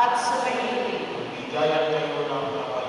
at sa kahilig. Bigayan kayo ng.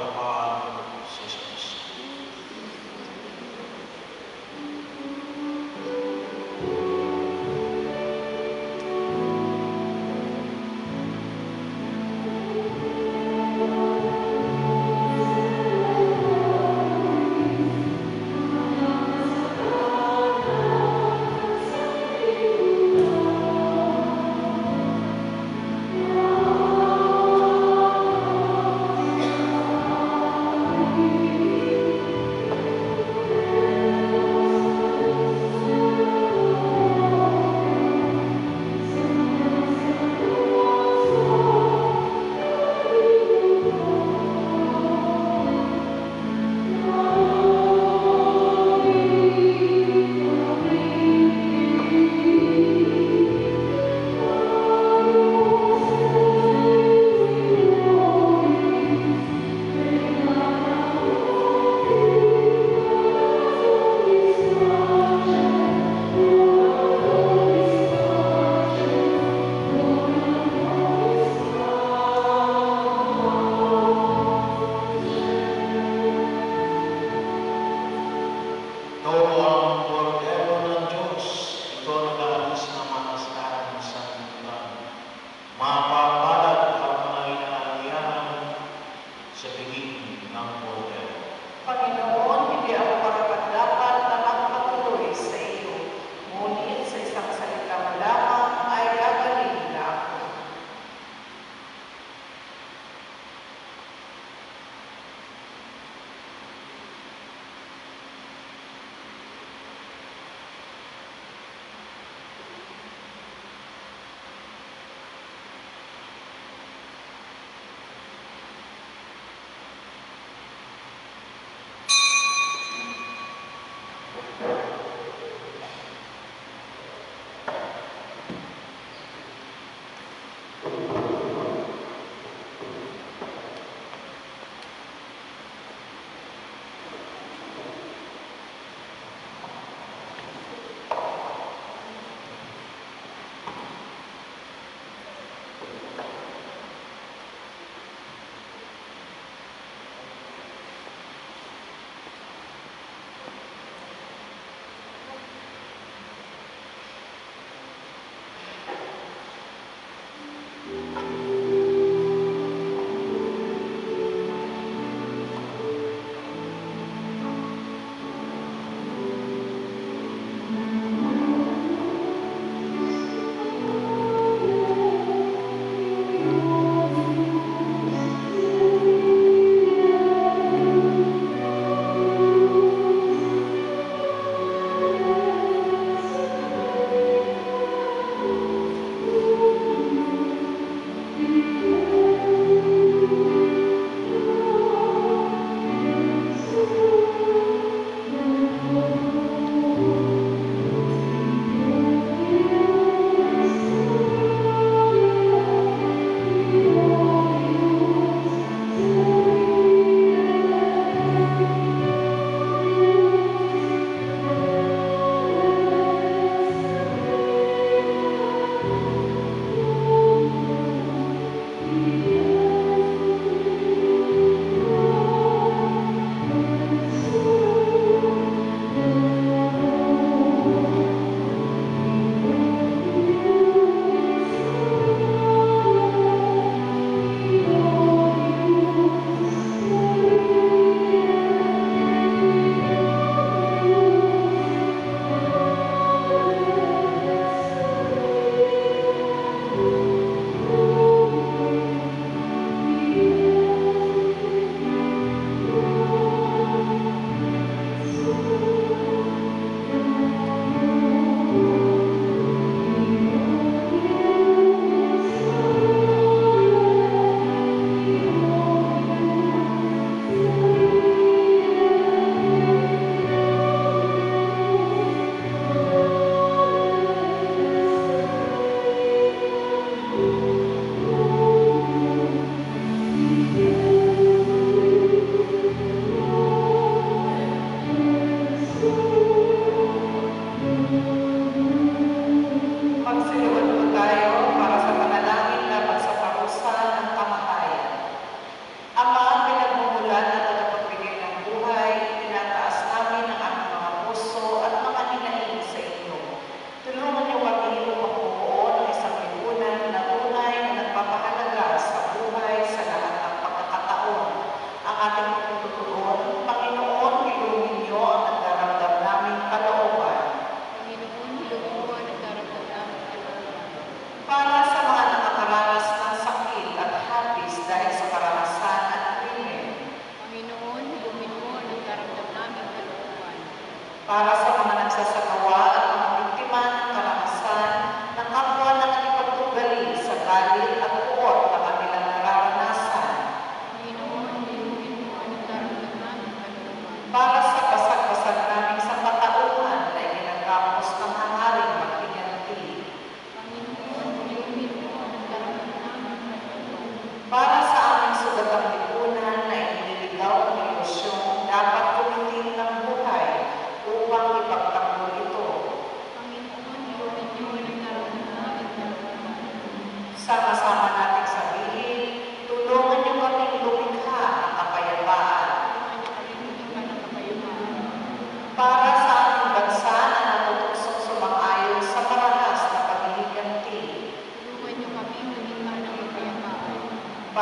para sa mga nagsasakit.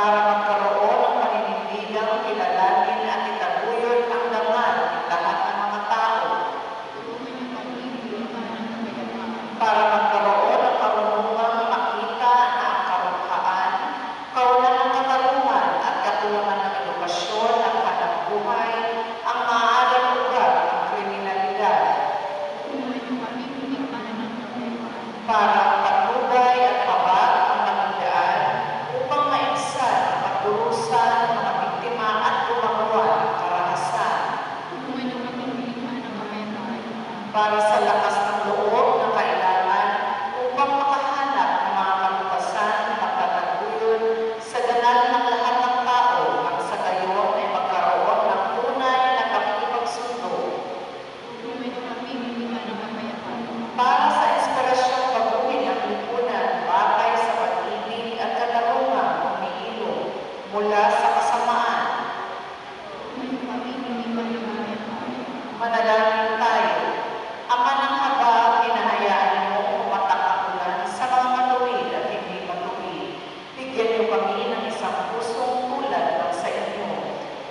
para magkaroon ng panindigang kilalanin at itaguyod ang daman ng lahat ng mga tao. Para magkaroon ng karunungan makita na ang karungkaan, kaunan ng katarungan at katulungan ng edukasyon ng hanap buhay ang maaaring ugat ng kriminalidad. Para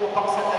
o Paulo Santana.